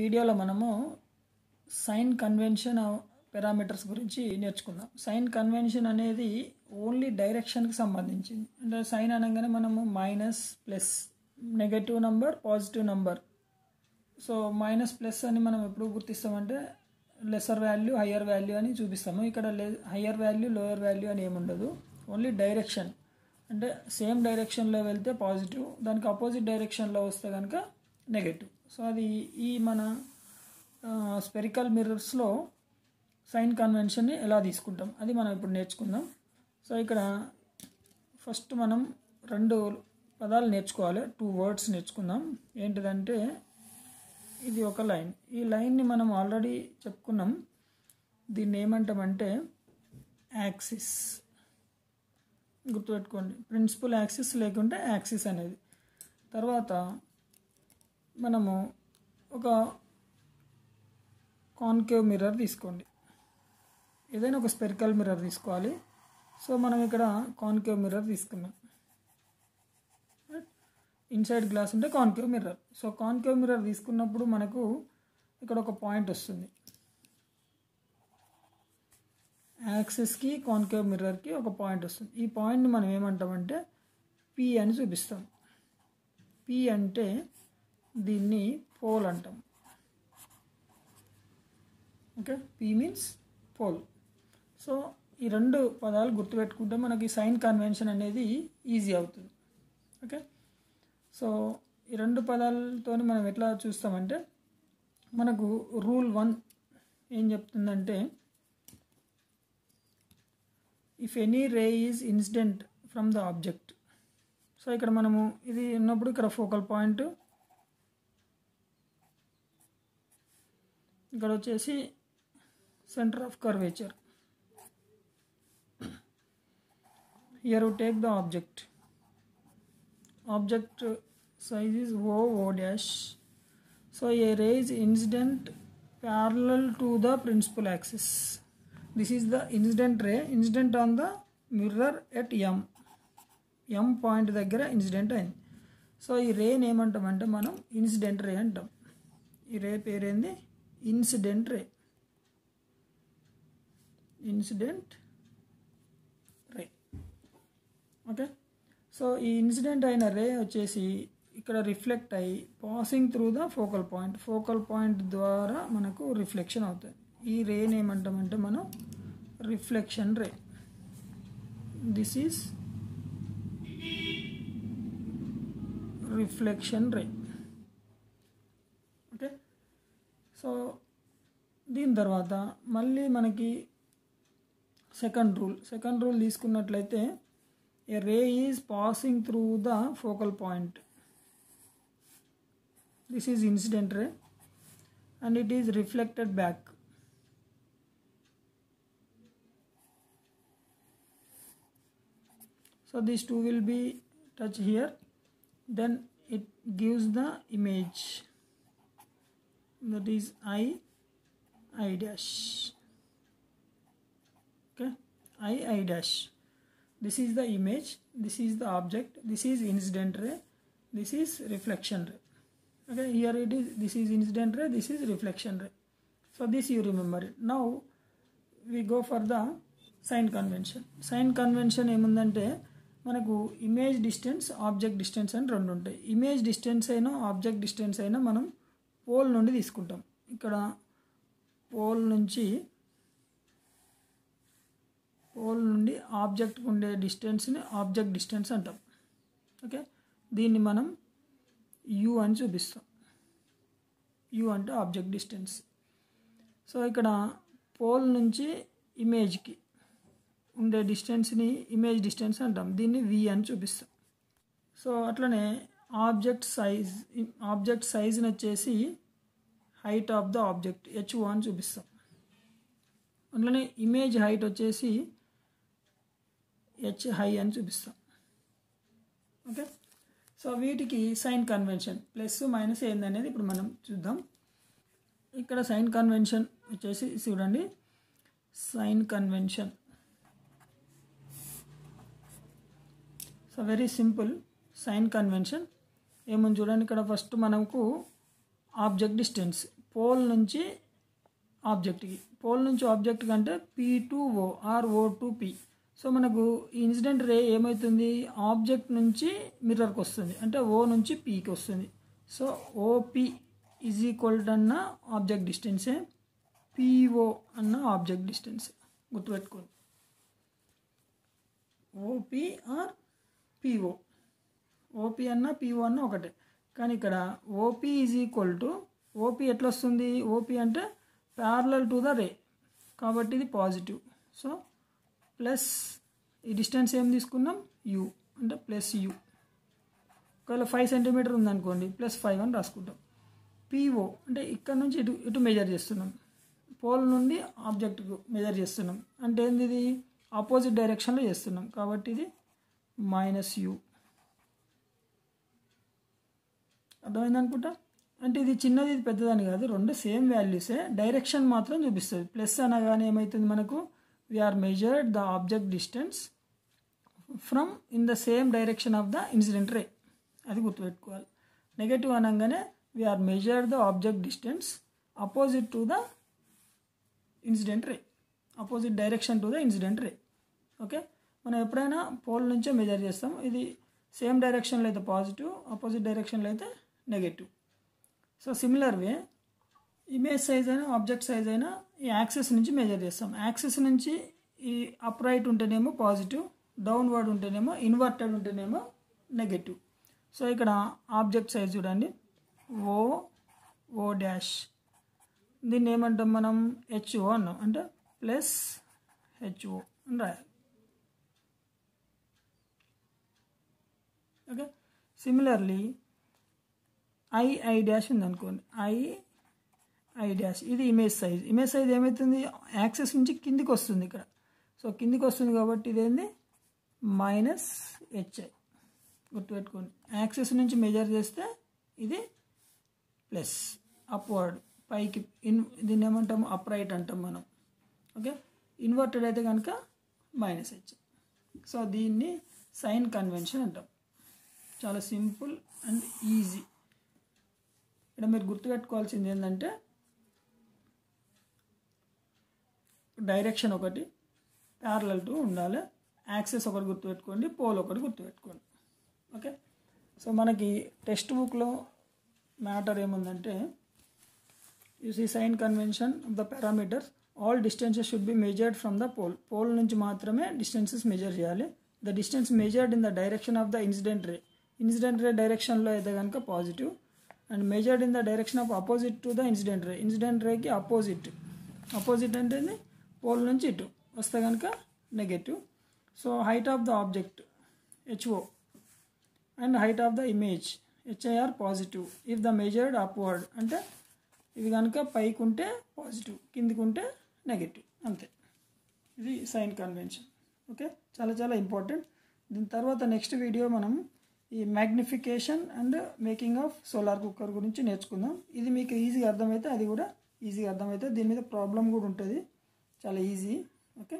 వీడియోలో మనము sign convention parameters గురించి నేర్చుకుందాం. సైన్ కన్వెన్షన్ అనేది ఓన్లీ డైరెక్షన్కి సంబంధించింది. అంటే సైన్ అనగానే మనము minus plus negative number positive number. So minus plus అని మనం ఎప్పుడు గుర్తిస్తామంటే లెసర్ వాల్యూ హయ్యర్ వాల్యూ అని చూపిస్తాము. ఇక్కడ లే హయ్యర్ వాల్యూ లోయర్ వాల్యూ అని ఏముండదు ఓన్లీ డైరెక్షన్. అంటే సేమ్ డైరెక్షన్లో వెళ్తే పాజిటివ్ దానికి అపోజిట్ డైరెక్షన్లో వస్తే కనుక నెగటివ్. సో అది ఈ మన స్పెరికల్ మిర్రర్స్లో సైన్ కన్వెన్షన్ని ఎలా తీసుకుంటాం? అది మనం ఇప్పుడు నేర్చుకుందాం. సో ఇక్కడ ఫస్ట్ మనం రెండు పదాలు నేర్చుకోవాలి. టూ వర్డ్స్ నేర్చుకుందాం. ఏంటిదంటే ఇది ఒక లైన్. ఈ లైన్ని మనం ఆల్రెడీ చెప్పుకున్నాం. దీన్ని ఏమంటామంటే యాక్సిస్. గుర్తుపెట్టుకోండి. ప్రిన్సిపల్ యాక్సిస్ లేకుంటే యాక్సిస్ అనేది. తర్వాత మనము ఒక కాన్కేవ్ మిర్రర్ తీసుకోండి. ఏదైనా ఒక స్పెరికల్ మిర్రర్ తీసుకోవాలి. సో మనం ఇక్కడ కాన్కేవ్ మిర్రర్ తీసుకున్నాం. ఇన్సైడ్ గ్లాస్ ఉంటే concave mirror. So concave mirror తీసుకున్నప్పుడు మనకు ఇక్కడ ఒక పాయింట్ వస్తుంది. యాక్సెస్కి కాన్కేవ్ మిర్రర్కి ఒక పాయింట్ వస్తుంది. ఈ పాయింట్ని మనం ఏమంటామంటే పి అని చూపిస్తాం. పి అంటే దీన్ని పోల్ అంటాం. Okay P means pole so ఈ రెండు పదాలు గుర్తుపెట్టుకుంటే మనకి సైన్ కన్వెన్షన్ అనేది ఈజీ అవుతుంది. ఓకే సో ఈ రెండు పదాలతో మనం ఎట్లా చూస్తామంటే మనకు రూల్ వన్ ఏం చెప్తుందంటే if any ray is incident from the object so ఇక్కడ మనము ఇది ఉన్నప్పుడు ఇక్కడ ఫోకల్ పాయింట్ ఇక్కడ వచ్చేసి centre of curvature here take the object object size is O O dash so a rays incident parallel to the principal axis this is the incident ray incident on the mirror at M M point దగ్గర incident అయింది. So ఈ రేని ఏమంటామంటే మనం incident ray అంటాం. ఈ ray పేరేంది? Incident ray. Incident ray. Okay? So ఈ ఇన్సిడెంట్ అయిన రే వచ్చేసి ఇక్కడ రిఫ్లెక్ట్ అయ్యి passing through the focal point. Focal point ద్వారా మనకు రిఫ్లెక్షన్ అవుతుంది. ఈ రేని ఏమంటామంటే మనం reflection ray. This is reflection ray. Okay? So దీని తర్వాత మళ్ళీ మనకి సెకండ్ రూల్ సెకండ్ రూల్ తీసుకున్నట్లయితే a ray is passing through the focal point this is incident ray and it is reflected back so these two will be touch here then it gives the image that is i i dash okay i i dash this is the image this is the object this is incident ray this is reflection ray okay here it is this is incident ray this is reflection ray so this you remember it now we go for the sign convention sign convention ఏముందంటే మనకు image distance object distance అని రెండు ఉంటాయి image distance అయినా object distance అయినా మనం pole నుండి తీసుకుంటాం. ఇక్కడ పోల్ నుంచి పోల్ నుండి ఆబ్జెక్ట్కి ఉండే డిస్టెన్స్ని ఆబ్జెక్ట్ డిస్టెన్స్ అంటాం. ఓకే? దీన్ని మనం యు అని చూపిస్తాం. యు అంటే ఆబ్జెక్ట్ డిస్టెన్స్. సో ఇక్కడ పోల్ నుంచి ఇమేజ్కి ఉండే డిస్టెన్స్ని ఇమేజ్ డిస్టెన్స్ అంటాం. దీన్ని వి అని చూపిస్తాం. సో అట్లనే ఆబ్జెక్ట్ సైజ్ ఆబ్జెక్ట్ సైజ్ని వచ్చేసి height of the object H అని చూపిస్తాం. అట్లనే ఇమేజ్ హైట్ వచ్చేసి హెచ్ హై అని చూపిస్తాం. ఓకే? సో వీటికి సైన్ కన్వెన్షన్ ప్లస్ మైనస్ ఏందనేది ఇప్పుడు మనం చూద్దాం. ఇక్కడ సైన్ కన్వెన్షన్ వచ్చేసి చూడండి. Sign convention. So very simple sign convention. ఏముంది చూడండి ఇక్కడ ఫస్ట్ మనకు ఆబ్జెక్ట్ డిస్టెన్స్ పోల్ నుంచి ఆబ్జెక్ట్కి పోల్ నుంచి ఆబ్జెక్ట్ కంటే P to O or O to P so మనకు ఈ ఇన్సిడెంట్ రే ఏమవుతుంది ఆబ్జెక్ట్ నుంచి మిర్రర్కి వస్తుంది. అంటే ఓ నుంచి పీకి వస్తుంది. సో ఓపి ఈజ్ ఈక్వల్ అన్న ఆబ్జెక్ట్ డిస్టెన్సే పిఓ అన్న ఆబ్జెక్ట్ డిస్టెన్స్ గుర్తుపెట్టుకోండి. ఓపి ఆర్ పిఓ ఓపీ అన్న పిఓ అన్న ఒకటే. కానీ ఇక్కడ OP is equal to OP ఎట్లా వస్తుంది ఓపీ అంటే ప్యారలల్ టు ద రే కాబట్టి ఇది పాజిటివ్ సో ప్లస్ ఈ డిస్టెన్స్ ఏం తీసుకున్నాం? యూ అంటే ప్లస్ యూ ఒకవేళ ఫైవ్ సెంటీమీటర్ ఉందనుకోండి ప్లస్ ఫైవ్ అని రాసుకుంటాం. పిఓ అంటే ఇక్కడ నుంచి ఇటు ఇటు మెజర్ చేస్తున్నాం. పోల్ నుండి ఆబ్జెక్ట్కు మెజర్ చేస్తున్నాం. అంటే ఏంది ఇది? ఆపోజిట్ డైరెక్షన్లో చేస్తున్నాం. కాబట్టి ఇది మైనస్ యూ అర్థమైంది అనుకుంటా అంటే ఇది చిన్నది ఇది పెద్దదని కాదు. రెండు సేమ్ వాల్యూసే. డైరెక్షన్ మాత్రం చూపిస్తుంది. ప్లస్ అనగానే ఏమవుతుంది మనకు? We're measured the object distance from in the same direction of the incident ray అది గుర్తుపెట్టుకోవాలి. నెగటివ్ అనగానే we're measured the object distance opposite to the incident ray opposite direction to the incident ray okay మనం ఎప్పుడైనా pole నుంచే measure చేస్తాం. ఇది same డైరెక్షన్లో అయితే పాజిటివ్ అపోజిట్ డైరెక్షన్లో అయితే negative so similar way image size అయినా ఆబ్జెక్ట్ సైజ్ అయినా ఈ యాక్సెస్ నుంచి మెజర్ చేస్తాం. యాక్సెస్ నుంచి ఈ అప్ రైట్ ఉంటేనేమో పాజిటివ్ డౌన్వర్డ్ ఉంటేనేమో ఇన్వర్టెడ్ ఉంటేనేమో నెగటివ్ సో ఇక్కడ ఆబ్జెక్ట్ సైజ్ చూడండి. ఓ ఓ డాష్ దీన్ని ఏమంటాం మనం? హెచ్ఓ అన్నాం. అంటే ప్లస్ హెచ్ఓ అని రాయాలి. Okay similarly I I dash ఉంది అనుకోండి. ఐ ఐ డాష్ ఇది ఇమేజ్ సైజ్ ఇమేజ్ సైజ్ ఏమవుతుంది యాక్సెస్ నుంచి కిందికి వస్తుంది ఇక్కడ. సో కిందికి వస్తుంది కాబట్టి ఇదేంది? మైనస్ హెచ్ఐ గుర్తుపెట్టుకోండి. యాక్సెస్ నుంచి మెజర్ చేస్తే ఇది ప్లస్ అప్వర్డ్ పైకి ఇన్ దీన్ని ఏమంటాము? అప్రైట్ అంటాం మనం. ఓకే ఇన్వర్టెడ్ అయితే కనుక మైనస్ హెచ్ సో దీన్ని సైన్ కన్వెన్షన్ అంటాం. చాలా సింపుల్ అండ్ ఈజీ ఇక్కడ మీరు గుర్తుపెట్టుకోవాల్సింది ఏంటంటే డైరెక్షన్ ఒకటి ప్యారలల్ టు ఉండాలి. యాక్సెస్ ఒకటి గుర్తుపెట్టుకోండి పోల్ ఒకటి గుర్తుపెట్టుకోండి. ఓకే సో మనకి టెక్స్ట్ బుక్లో మ్యాటర్ ఏముందంటే you see sign convention of the parameters all distances should be measured from the pole pole నుంచి మాత్రమే డిస్టెన్సెస్ మెజర్ చేయాలి. The distance measured in the direction of the incident ray incident ray డైరెక్షన్లో అయితే కనుక positive and measured in the direction of opposite to the incident ray incident Reiki opposite opposite అంటే pole నుంచి ఇటు. వస్తే కనుక negative so height of the object HO and height of the image HI are positive if the measured upward అంటే ఇది కనుక పైకి ఉంటే పాజిటివ్ కిందికి ఉంటే నెగటివ్ అంతే. ఇది సైన్ కన్వెన్షన్. ఓకే చాలా చాలా ఇంపార్టెంట్ దీని తర్వాత నెక్స్ట్ వీడియో మనం ఈ magnification and making of solar cooker గురించి నేర్చుకుందాం. ఇది మీకు ఈజీగా అర్థమైతే అది కూడా ఈజీగా అర్థమైతే దీని మీద ప్రాబ్లం కూడా ఉంటుంది. చాలా ఈజీ ఓకే